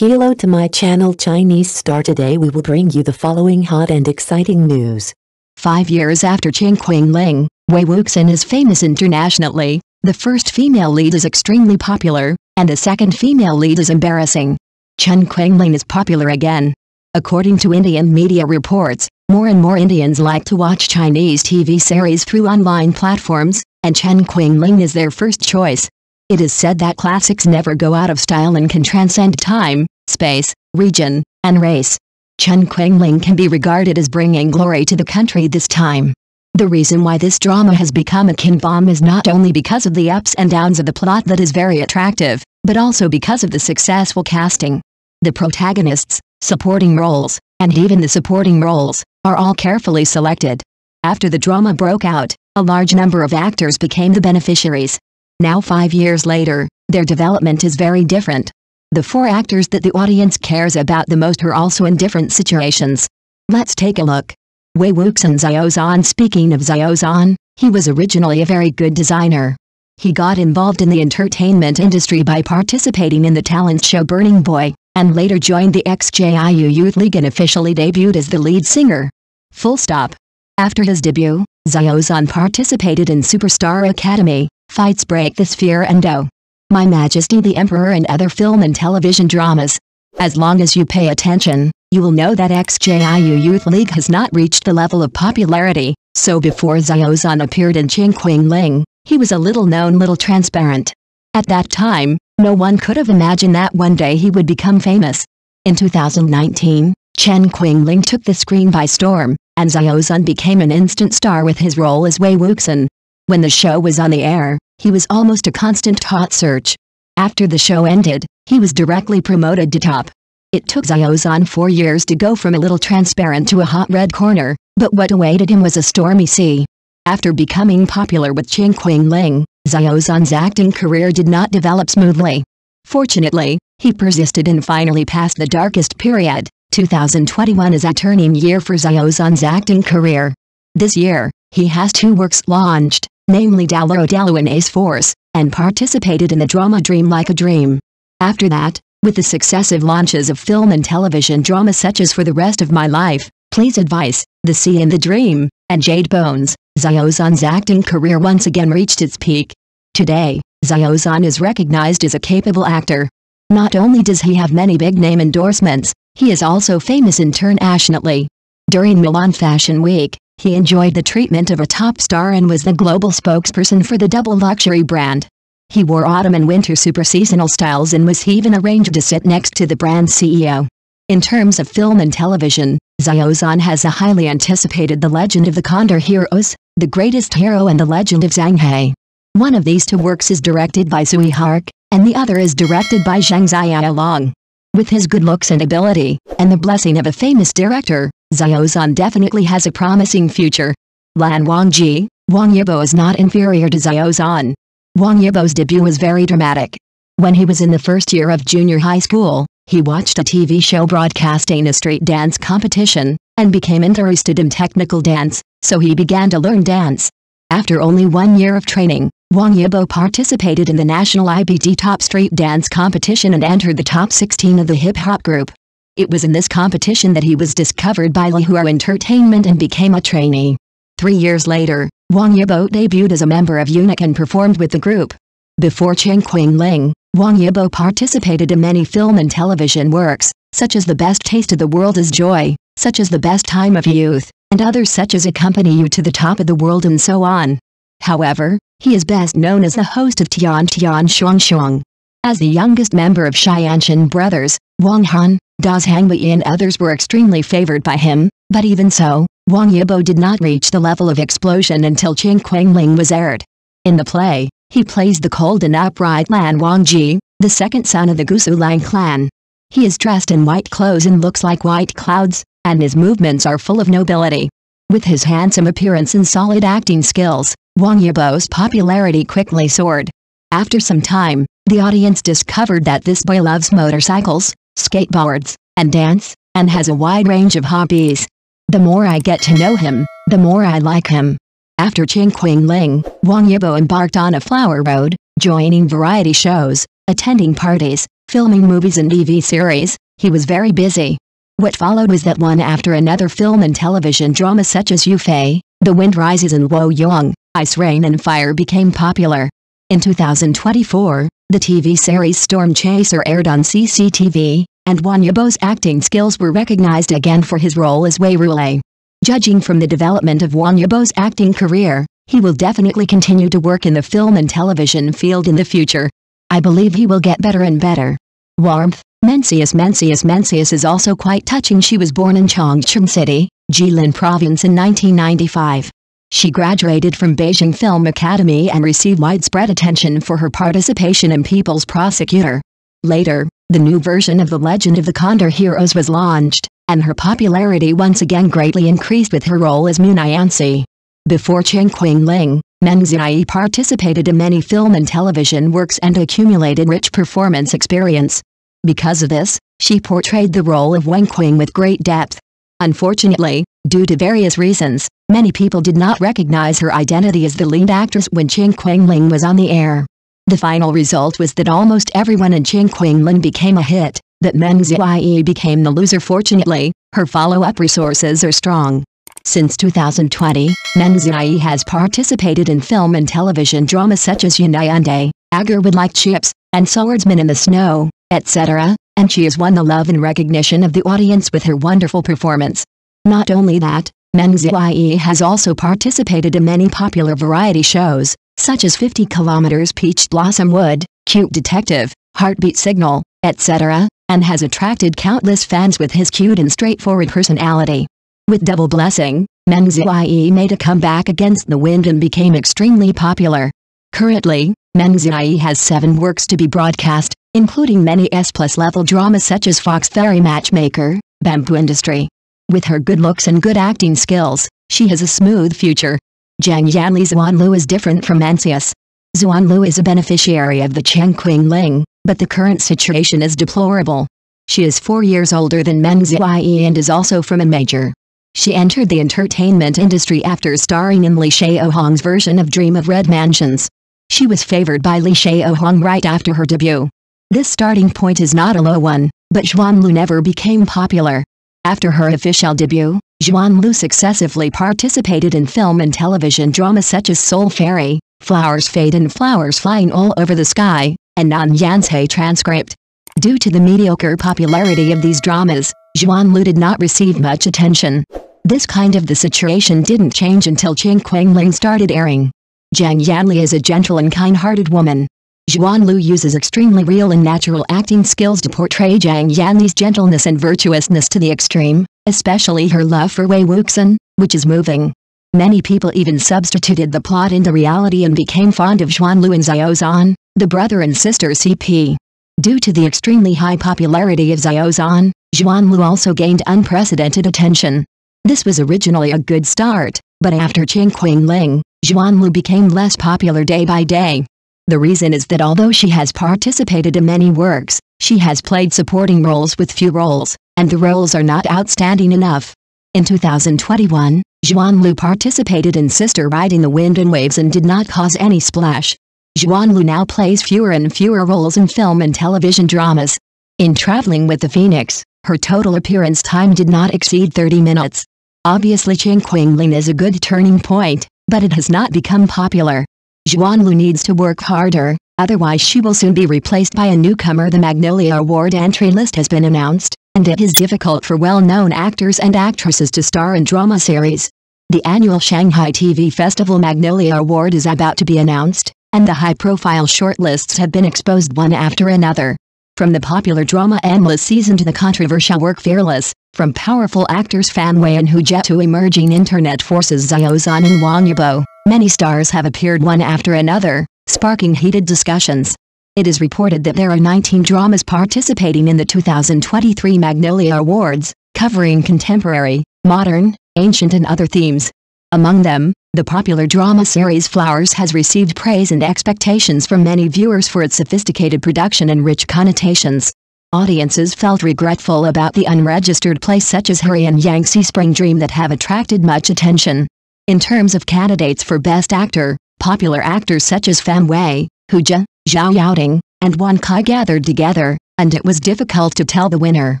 Hello to my channel Chinese Star today we will bring you the following hot and exciting news. Five years after Chen Qingling, Wei Wuxian is famous internationally, the first female lead is extremely popular, and the second female lead is embarrassing. Chen Qingling is popular again. According to Indian media reports, more and more Indians like to watch Chinese TV series through online platforms, and Chen Qingling is their first choice. It is said that classics never go out of style and can transcend time, space, region, and race. Chen Qingling can be regarded as bringing glory to the country this time. The reason why this drama has become a king bomb is not only because of the ups and downs of the plot that is very attractive, but also because of the successful casting. The protagonists, supporting roles, and even the supporting roles, are all carefully selected. After the drama broke out, a large number of actors became the beneficiaries, now five years later, their development is very different. The four actors that the audience cares about the most are also in different situations. Let's take a look. Wei Wuxian Xiaozhan Speaking of Xiaozhan, he was originally a very good designer. He got involved in the entertainment industry by participating in the talent show Burning Boy, and later joined the XJIU Youth League and officially debuted as the lead singer. Full stop. After his debut, Xiaozhan participated in Superstar Academy, Fights Break the Sphere and Oh. My Majesty the Emperor and other film and television dramas. As long as you pay attention, you will know that XJIU Youth League has not reached the level of popularity, so before Xiaozhan appeared in Qing Ling, he was a little known little transparent. At that time, no one could have imagined that one day he would become famous. In 2019, Chen Qingling took the screen by storm, and Xiaozhan became an instant star with his role as Wei Wuxian, when the show was on the air, he was almost a constant hot search. After the show ended, he was directly promoted to top. It took Xiaozhan four years to go from a little transparent to a hot red corner, but what awaited him was a stormy sea. After becoming popular with Qing Ling, Xiaozhan's acting career did not develop smoothly. Fortunately, he persisted and finally passed the darkest period. 2021 is a turning year for Xiaozhan's acting career. This year, he has two works launched, namely Dalo Dalo and Ace Force, and participated in the drama Dream Like a Dream. After that, with the successive launches of film and television dramas such as For the Rest of My Life, Please Advice, The Sea and the Dream, and Jade Bones, Xiaozhan's acting career once again reached its peak. Today, Xiaozhan is recognized as a capable actor. Not only does he have many big-name endorsements, he is also famous internationally. During Milan Fashion Week, he enjoyed the treatment of a top star and was the global spokesperson for the double luxury brand. He wore autumn and winter super seasonal styles and was even arranged to sit next to the brand's CEO. In terms of film and television, Xiaozhan has a highly anticipated The Legend of the Condor Heroes, The Greatest Hero and The Legend of Zhang. One of these two works is directed by Tsui Hark, and the other is directed by Zheng Xiaolong. With his good looks and ability, and the blessing of a famous director, Xiaozhan definitely has a promising future. Lan Wangji, Wang Yibo is not inferior to Xiaozhan. Wang Yibo's debut was very dramatic. When he was in the first year of junior high school, he watched a TV show broadcasting a street dance competition, and became interested in technical dance, so he began to learn dance. After only one year of training, Wang Yibo participated in the national IBD Top Street Dance competition and entered the top 16 of the hip-hop group. It was in this competition that he was discovered by Lahore Entertainment and became a trainee. Three years later, Wang Yibo debuted as a member of UNIQ and performed with the group. Before Chen Qingling, Wang Yibo participated in many film and television works, such as The Best Taste of the World is Joy, such as The Best Time of Youth, and others such as Accompany You to the Top of the World and so on. However, he is best known as the host of Tian Tian Shuang Shuang. As the youngest member of Xianxin brothers, Wang Han, Das and others were extremely favored by him, but even so, Wang Yibo did not reach the level of explosion until Qing Ling was aired. In the play, he plays the cold and upright Lan Wangji, the second son of the Gusu Lan clan. He is dressed in white clothes and looks like white clouds, and his movements are full of nobility. With his handsome appearance and solid acting skills, Wang Yibo's popularity quickly soared. After some time, the audience discovered that this boy loves motorcycles, skateboards, and dance, and has a wide range of hobbies. The more I get to know him, the more I like him. After Qing Ling, Wang Yibo embarked on a flower road, joining variety shows, attending parties, filming movies and TV series, he was very busy. What followed was that one after another film and television dramas such as Yufei, The Wind Rises and Wo Young, Ice Rain and Fire became popular. In 2024, the TV series Storm Chaser aired on CCTV, and Wang Yibo's acting skills were recognized again for his role as Wei Ruolai. Judging from the development of Wang Yibo's acting career, he will definitely continue to work in the film and television field in the future. I believe he will get better and better. Warmth, Mencius Mencius Mencius is also quite touching she was born in Chongqing City, Jilin Province in 1995. She graduated from Beijing Film Academy and received widespread attention for her participation in People's Prosecutor. Later, the new version of The Legend of the Condor Heroes was launched, and her popularity once again greatly increased with her role as Mu Nianci. Before Chen Qingling, Meng Ziyi participated in many film and television works and accumulated rich performance experience. Because of this, she portrayed the role of Wen Qing with great depth. Unfortunately, due to various reasons, many people did not recognize her identity as the lead actress when Qing Qingling was on the air. The final result was that almost everyone in Qing Qingling became a hit, that Meng Ziyi became the loser fortunately, her follow-up resources are strong. Since 2020, Meng Ziyi has participated in film and television dramas such as Yunayande, Agar would like chips, and Swordsman in the Snow, etc., and she has won the love and recognition of the audience with her wonderful performance. Not only that, Meng Ziyi has also participated in many popular variety shows, such as 50 Kilometers Peach Blossom Wood, Cute Detective, Heartbeat Signal, etc., and has attracted countless fans with his cute and straightforward personality. With Double Blessing, Meng Ziyi made a comeback against the wind and became extremely popular. Currently, Meng Ziyi has seven works to be broadcast, including many S-plus level dramas such as Fox Fairy Matchmaker, Bamboo Industry. With her good looks and good acting skills, she has a smooth future. Jiang Yanli Xuanlu is different from Mencius. Xuanlu is a beneficiary of the Chen Qingling, but the current situation is deplorable. She is four years older than Meng Ziyi and is also from a major. She entered the entertainment industry after starring in Li Shaohong's version of Dream of Red Mansions. She was favored by Li Shaohong right after her debut. This starting point is not a low one, but Xuanlu never became popular. After her official debut, Xuanlu successively participated in film and television dramas such as Soul Fairy, Flowers Fade and Flowers Flying All Over the Sky, and Nan Yanzhe Transcript. Due to the mediocre popularity of these dramas, Xuanlu did not receive much attention. This kind of the situation didn't change until Qing Qingling started airing. Jiang Yanli is a gentle and kind-hearted woman, Xuanlu uses extremely real and natural acting skills to portray Jiang Yanli's gentleness and virtuousness to the extreme, especially her love for Wei Wuxian, which is moving. Many people even substituted the plot into reality and became fond of Xuanlu and Xiaozhan, the brother and sister CP. Due to the extremely high popularity of Xiaozhan, Xuanlu also gained unprecedented attention. This was originally a good start, but after Qing Qingling, Xuanlu became less popular day by day. The reason is that although she has participated in many works, she has played supporting roles with few roles, and the roles are not outstanding enough. In 2021, Xuanlu participated in Sister Riding the Wind and Waves and did not cause any splash. Xuanlu now plays fewer and fewer roles in film and television dramas. In Traveling with the Phoenix, her total appearance time did not exceed 30 minutes. Obviously Qing Qingling is a good turning point, but it has not become popular. Xuanlu needs to work harder, otherwise she will soon be replaced by a newcomer. The Magnolia Award entry list has been announced, and it is difficult for well-known actors and actresses to star in drama series. The annual Shanghai TV Festival Magnolia Award is about to be announced, and the high-profile shortlists have been exposed one after another. From the popular drama Endless Season to the controversial work Fearless, from powerful actors Fan Wei and Hu Ge to emerging internet forces Xiaozhan and Wang Yibo. Many stars have appeared one after another, sparking heated discussions. It is reported that there are 19 dramas participating in the 2023 Magnolia Awards, covering contemporary, modern, ancient and other themes. Among them, the popular drama series Flowers has received praise and expectations from many viewers for its sophisticated production and rich connotations. Audiences felt regretful about the unregistered plays such as Harry and Yangtze Spring Dream that have attracted much attention. In terms of candidates for Best Actor, popular actors such as Fan Wei, Hu Ge, Zhao Yaodong, and Wan Kai gathered together, and it was difficult to tell the winner.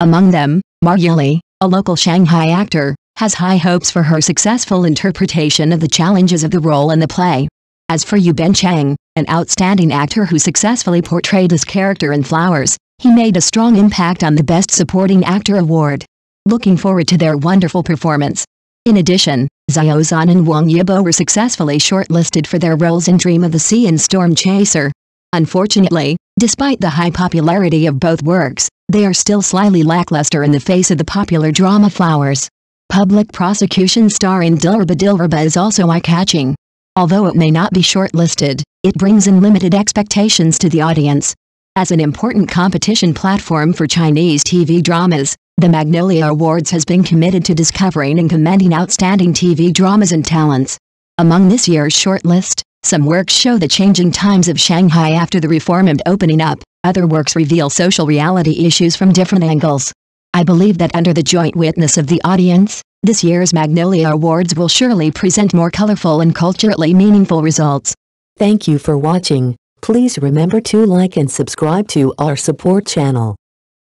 Among them, Ma Yili, a local Shanghai actor, has high hopes for her successful interpretation of the challenges of the role in the play. As for You Benchang, an outstanding actor who successfully portrayed his character in Flowers, he made a strong impact on the Best Supporting Actor award. Looking forward to their wonderful performance. In addition, Xiao Zhan and Wang Yibo were successfully shortlisted for their roles in Dream of the Sea and Storm Chaser. Unfortunately, despite the high popularity of both works, they are still slightly lackluster in the face of the popular drama Flowers. Public prosecution starring Dilraba Dilraba is also eye-catching. Although it may not be shortlisted, it brings in limited expectations to the audience. As an important competition platform for Chinese TV dramas, the Magnolia Awards has been committed to discovering and commending outstanding TV dramas and talents. Among this year's shortlist, some works show the changing times of Shanghai after the reform and opening up, other works reveal social reality issues from different angles. I believe that under the joint witness of the audience, this year's Magnolia Awards will surely present more colorful and culturally meaningful results. Thank you for watching. Please remember to like and subscribe to our support channel.